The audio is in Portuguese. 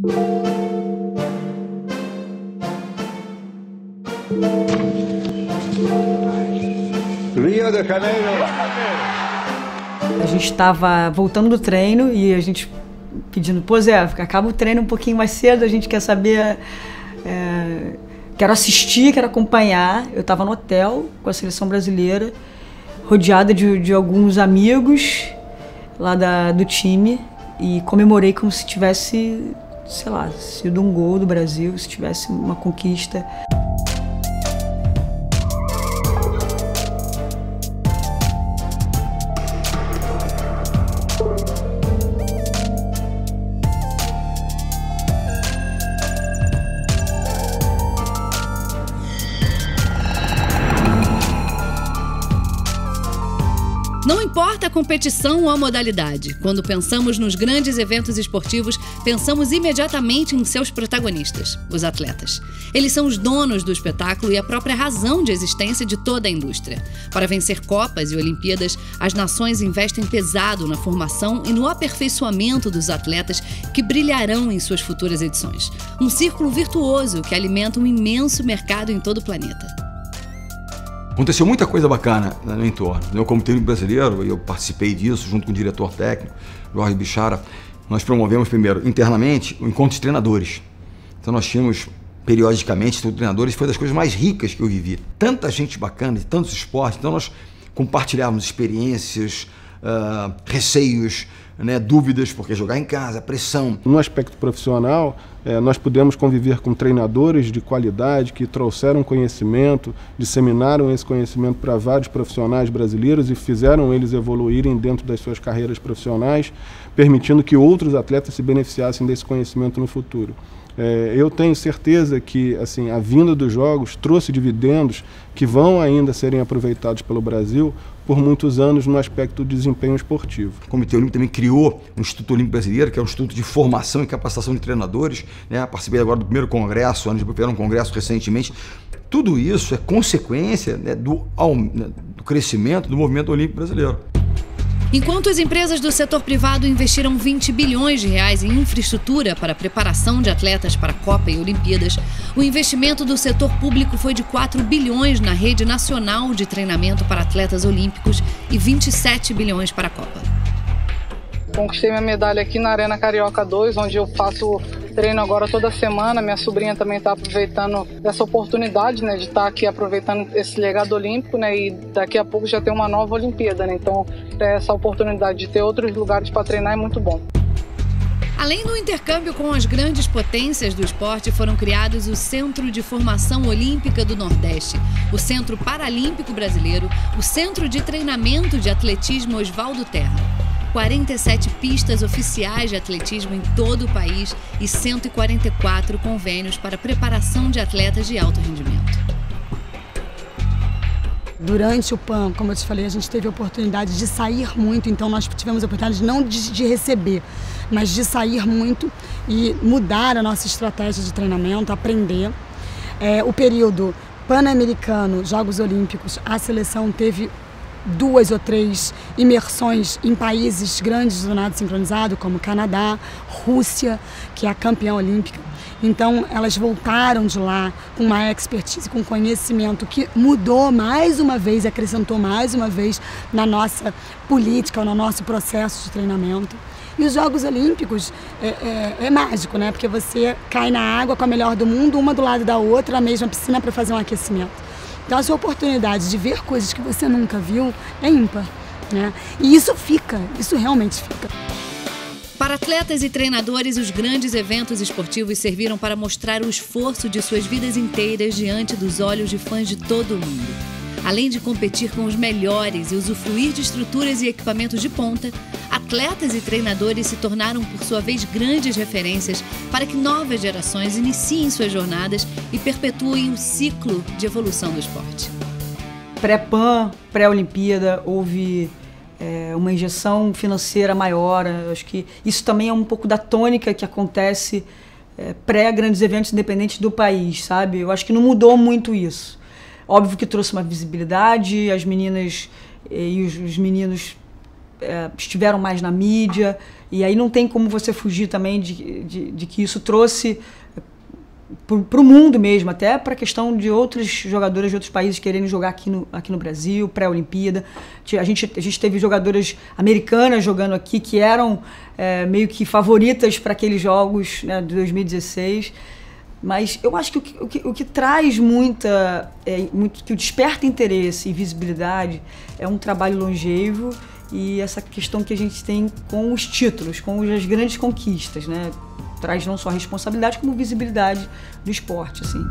Rio de Janeiro. A gente estava voltando do treino e a gente pedindo, pô Zé, acaba o treino um pouquinho mais cedo, a gente quer saber. É, quero assistir, quero acompanhar. Eu estava no hotel com a seleção brasileira, rodeada de, de alguns amigos lá da, do time e comemorei como se tivesse, sei lá, sido um gol do Brasil, se tivesse uma conquista. Importa a competição ou a modalidade, quando pensamos nos grandes eventos esportivos, pensamos imediatamente em seus protagonistas, os atletas. Eles são os donos do espetáculo e a própria razão de existência de toda a indústria. Para vencer Copas e Olimpíadas, as nações investem pesado na formação e no aperfeiçoamento dos atletas que brilharão em suas futuras edições. Um círculo virtuoso que alimenta um imenso mercado em todo o planeta. Aconteceu muita coisa bacana no entorno. Eu, como técnico brasileiro, eu participei disso junto com o diretor técnico, Jorge Bichara. Nós promovemos primeiro internamente o encontro de treinadores. Então nós tínhamos periodicamente treinadores, foi das coisas mais ricas que eu vivi. Tanta gente bacana de tantos esportes, então nós compartilhávamos experiências, uh, receios, né, dúvidas, porque jogar em casa, pressão. No aspecto profissional, é, nós pudemos conviver com treinadores de qualidade que trouxeram conhecimento, disseminaram esse conhecimento para vários profissionais brasileiros e fizeram eles evoluírem dentro das suas carreiras profissionais, permitindo que outros atletas se beneficiassem desse conhecimento no futuro. É, eu tenho certeza que assim a vinda dos jogos trouxe dividendos que vão ainda serem aproveitados pelo Brasil por muitos anos no aspecto do desempenho esportivo. O Comitê Olímpico também criou o Instituto Olímpico Brasileiro, que é um instituto de formação e capacitação de treinadores. Né? Participei agora do primeiro congresso, anos depois um congresso recentemente. Tudo isso é consequência né, do, né, do crescimento do movimento olímpico brasileiro. Enquanto as empresas do setor privado investiram 20 bilhões de reais em infraestrutura para a preparação de atletas para a Copa e Olimpíadas, o investimento do setor público foi de 4 bilhões na rede nacional de treinamento para atletas olímpicos e 27 bilhões para a Copa. Conquistei minha medalha aqui na Arena Carioca 2, onde eu faço treino agora toda semana. Minha sobrinha também está aproveitando essa oportunidade, né, de estar tá aqui aproveitando esse legado olímpico, né, e daqui a pouco já tem uma nova Olimpíada, né. Então, ter essa oportunidade de ter outros lugares para treinar é muito bom. Além do intercâmbio com as grandes potências do esporte, foram criados o Centro de Formação Olímpica do Nordeste, o Centro Paralímpico Brasileiro, o Centro de Treinamento de Atletismo Oswaldo Terra. 47 pistas oficiais de atletismo em todo o país e 144 convênios para preparação de atletas de alto rendimento. Durante o PAN, como eu te falei, a gente teve a oportunidade de sair muito, então nós tivemos a oportunidade não de, de receber, mas de sair muito e mudar a nossa estratégia de treinamento, aprender. É, o período pan-americano, Jogos Olímpicos, a seleção teve duas ou três imersões em países grandes do nado sincronizado, como Canadá, Rússia, que é a campeã olímpica. Então, elas voltaram de lá com uma expertise, com conhecimento que mudou mais uma vez, acrescentou mais uma vez na nossa política, no nosso processo de treinamento. E os Jogos Olímpicos é, é, é, mágico, né? Porque você cai na água com a melhor do mundo, uma do lado da outra, na mesma piscina para fazer um aquecimento. Então a sua oportunidade de ver coisas que você nunca viu é ímpar. Né? E isso fica, isso realmente fica. Para atletas e treinadores, os grandes eventos esportivos serviram para mostrar o esforço de suas vidas inteiras diante dos olhos de fãs de todo o mundo. Além de competir com os melhores e usufruir de estruturas e equipamentos de ponta, atletas e treinadores se tornaram, por sua vez, grandes referências para que novas gerações iniciem suas jornadas e perpetuem o ciclo de evolução do esporte. Pré-PAN, pré-Olimpíada, houve é, uma injeção financeira maior. Acho que isso também é um pouco da tônica que acontece é, pré-grandes eventos independentes do país, sabe? Eu acho que não mudou muito isso. Óbvio que trouxe uma visibilidade, as meninas eh, e os, os meninos é, estiveram mais na mídia, E aí não tem como você fugir também de, de, de que isso trouxe para o mundo mesmo, até para a questão de outros jogadores de outros países querendo jogar aqui no, aqui no Brasil, pré-Olimpíada. A gente, a gente teve jogadoras americanas jogando aqui que eram é, meio que favoritas para aqueles jogos né, de 2016. Mas eu acho que o que, o que, o que traz muita. É, muito, que desperta interesse e visibilidade é um trabalho longevo e essa questão que a gente tem com os títulos, com as grandes conquistas, né? Traz não só responsabilidade, como visibilidade do esporte, assim.